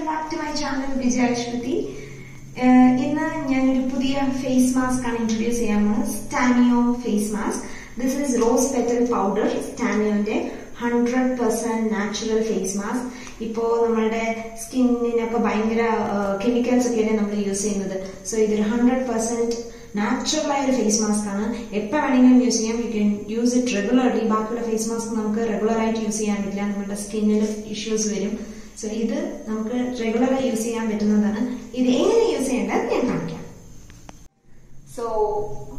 Welcome back to my channel Vijaya Aswathy ഇന്ന് ഞാനൊരു പുതിയ ഫേസ് മാസ്ക് ആണ് ഇൻട്രൊഡ്യൂസ് ചെയ്യാൻ പോകുന്നത്. സ്റ്റാനിയോ face mask this is rose petal powder സ്റ്റാനിയോന്റെ hundred percent natural face mask ഇപ്പോ നമ്മളുടെ സ്കിന്നിനൊക്കെ ഭയങ്കര കെമിക്കൽസ് ഒക്കെയാണ് നമ്മൾ യൂസ് ചെയ്യുന്നത്. സോ ഇതൊരു ഹൺഡ്രഡ് പെർസെന്റ് നാച്ചുറൽ ആയ ഒരു ഫേസ് മാസ്ക് ആണ്. എപ്പോൾ വേണമെങ്കിലും യൂസ് ചെയ്യാം. You can use it regularly ബാക്കിയുള്ള ഫേസ് മാസ്ക് നമുക്ക് റെഗുലർ ആയിട്ട് യൂസ് ചെയ്യാൻ പറ്റില്ല. നമ്മുടെ സ്കിന്നിൽ ഇഷ്യൂസ് വരും. സോ ഇത് നമുക്ക് റെഗുലറായി യൂസ് ചെയ്യാൻ പറ്റുന്നതാണ്. ഇത് എങ്ങനെ യൂസ് ചെയ്യേണ്ടത് ഞാൻ കാണിക്കാം. സോ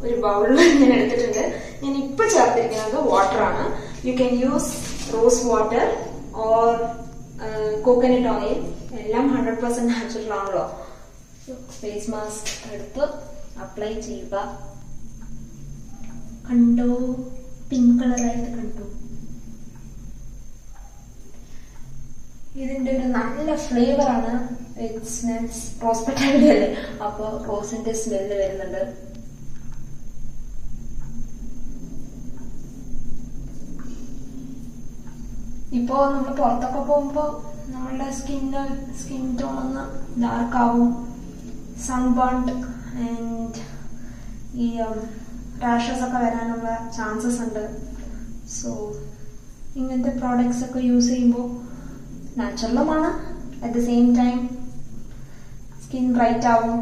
ഒരു ബൗളിൽ ഞാൻ എടുത്തിട്ടുണ്ട്. ഞാൻ ഇപ്പൊ ചേർത്തിരിക്കുന്നത് വാട്ടർ ആണ്. You can use rose water or coconut oil എല്ലാം ഹൺഡ്രഡ് പെർസെന്റ് നാച്ചുറൽ ആണല്ലോ. ഫേസ് മാസ്ക് എടുത്ത് അപ്ലൈ ചെയ്യുക. കണ്ടോ? പിങ്ക് കളറായിട്ട് കണ്ടു? ഇതിന്റെ ഒരു നല്ല ഫ്ലേവറാണ് സ്മെൽസ് റോസ് പെറ്റാലിറ്റി അല്ലേ? അപ്പൊ റോസിന്റെ സ്മെല്ല് വരുന്നുണ്ട്. ഇപ്പോ നമ്മൾ പുറത്തൊക്കെ പോകുമ്പോ നമ്മളുടെ സ്കിന്ന് സ്കിൻ ടോൺ ഒന്ന് ഡാർക്ക് ആവും. സൺബേൺഡ് ആൻഡ് ഈ റാഷസ് ഒക്കെ വരാനുള്ള ചാൻസസ് ഉണ്ട്. സോ ഇങ്ങനത്തെ പ്രോഡക്ട്സ് ഒക്കെ യൂസ് ചെയ്യുമ്പോൾ നാച്ചുറലുമാണ് at the same time skin bright ആവും.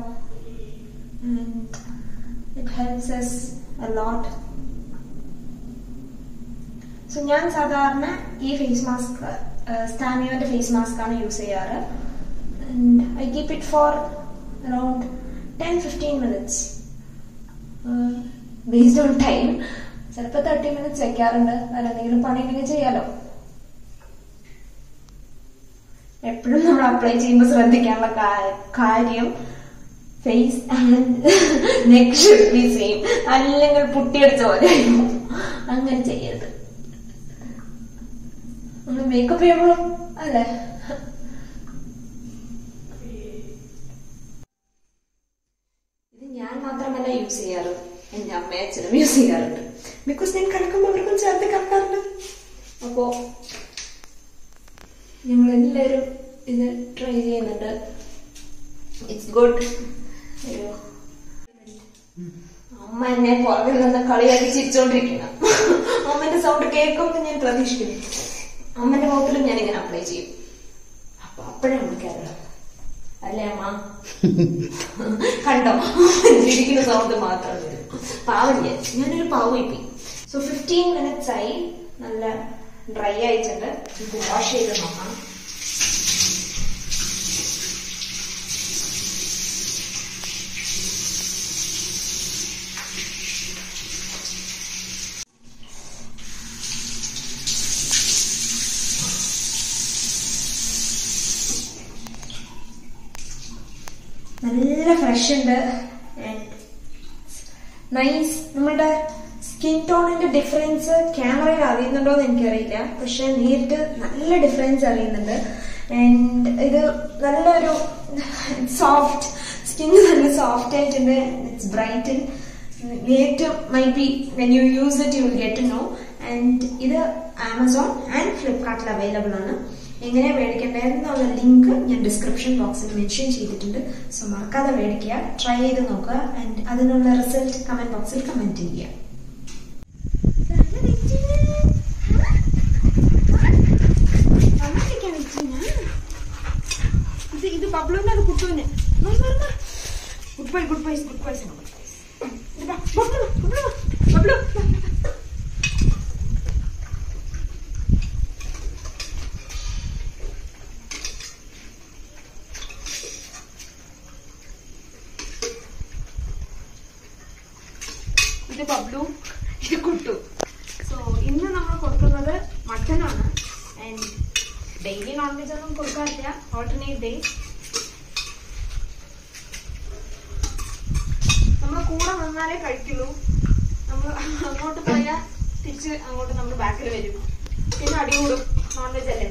It helps us a lot so ഞാൻ സാധാരണ ഈ ഫേസ് മാസ്ക് സ്റ്റാമിയോന്റെ ഫേസ് മാസ്ക് ആണ് യൂസ് ചെയ്യാറ്. I keep it for around ten fifteen minutes based on time ചിലപ്പോൾ തേർട്ടി മിനിറ്റ്സ് വെക്കാറുണ്ട്. അതെന്തെങ്കിലും എന്തെങ്കിലും പണി ഉണ്ടെങ്കിൽ ചെയ്യാലോ. എപ്പോഴും നമ്മൾ അപ്ലൈ ചെയ്യുമ്പോൾ ശ്രദ്ധിക്കാനുള്ള കാര്യം face and neck should be same അല്ലെങ്കിൽ പുട്ടിയടിച്ച പോലെ. അങ്ങനെ ചെയ്യരുത്. നമ്മൾ മേക്കപ്പ് ചെയ്യുമ്പോഴും അല്ലേ? ഇത് ഞാൻ മാത്രമല്ല യൂസ് ചെയ്യാറ്. എന്റെ അമ്മയെ അച്ഛനും യൂസ് ചെയ്യാറുണ്ട്. ബിക്കോസ് ഞാൻ കിടക്കുമ്പോൾ അവർക്കും ചേർത്ത് കിടക്കാറുണ്ട് അപ്പോ ഞങ്ങൾ എല്ലാവരും ഇത് ട്രൈ ചെയ്യുന്നുണ്ട്. ഇറ്റ്സ് ഗുഡ് അയ്യോ. അമ്മ എന്നെ പുറകിൽ നിന്ന് കളിയാക്കി ചിരിച്ചോണ്ടിരിക്കുന്ന. അമ്മന്റെ സൗണ്ട് കേൾക്കുമ്പോ ഞാൻ പ്രതീക്ഷിക്കുന്നു. അമ്മന്റെ മുഖത്തിലും ഞാൻ ഇങ്ങനെ അപ്ലൈ ചെയ്യും. അപ്പൊ അപ്പോഴാണ് വിളിക്കാറുള്ളത് അല്ലേ അമ്മ? കണ്ടോ? ചിരിക്കുന്ന സൗണ്ട് മാത്രം വരും പാവില്ല ഞാനൊരു പാവ ഇപ്പി. സോ ഫിഫ്റ്റീൻ മിനിറ്റ്സ് ആയി. നല്ല ഡ്രൈ ആയിട്ടുണ്ട്. ഇത് വാഷ് ചെയ്ത് നോക്കാം. നല്ല ഫ്രഷ് ഉണ്ട്. നൈസ് നമ്മുടെ സ്കിൻ ടോണിന്റെ ഡിഫറൻസ് ക്യാമറയിൽ അറിയുന്നുണ്ടോ എന്ന് എനിക്കറിയില്ല. പക്ഷെ നേരിട്ട് നല്ല ഡിഫറൻസ് അറിയുന്നുണ്ട്. ആൻഡ് ഇത് നല്ലൊരു സോഫ്റ്റ് സ്കിൻ നല്ല സോഫ്റ്റ് ആയിട്ടുണ്ട്. ഇറ്റ്സ് ബ്രൈറ്റ് നേരിട്ട് maybe when you use it you will get no and ഇത് ആമസോൺ ആൻഡ് ഫ്ലിപ്കാർട്ടിൽ അവൈലബിൾ ആണ്. എങ്ങനെ മേടിക്കേണ്ടതെന്നുള്ള ലിങ്ക് ഞാൻ ഡിസ്ക്രിപ്ഷൻ ബോക്സിൽ മെൻഷൻ ചെയ്തിട്ടുണ്ട്. സോ മറക്കാതെ മേടിക്കുക. ട്രൈ ചെയ്ത് നോക്കുക. ആൻഡ് അതിനുള്ള റിസൾട്ട് കമന്റ് ബോക്സിൽ കമന്റ് ചെയ്യുക ഇത് ഇത് ബബ്ലുവിന്റെ അത് കുട്ടുവിന് good boys good boys Bablu Bablu Bablu ഇത് ബബ്ലു. ഇത് കുട്ടു. സോ ഇന്ന് നമ്മൾ കൊടുക്കുന്നത് മട്ടനാണ്. ആൻഡ് ഡെയിലി നോൺ വെജ് ഒന്നും കൊടുക്കാറില്ല. ഓൾട്ടർനേറ്റ് ഡേ കൂടെ നിന്നാലേ കഴിക്കുള്ളൂ. നമ്മൾ അങ്ങോട്ട് പോയാൽ തിരിച്ച് അങ്ങോട്ട് നമ്മൾ ബാക്കിൽ വരും. പിന്നെ അടി കൂടും. നോൺ വെജ് അല്ലേ?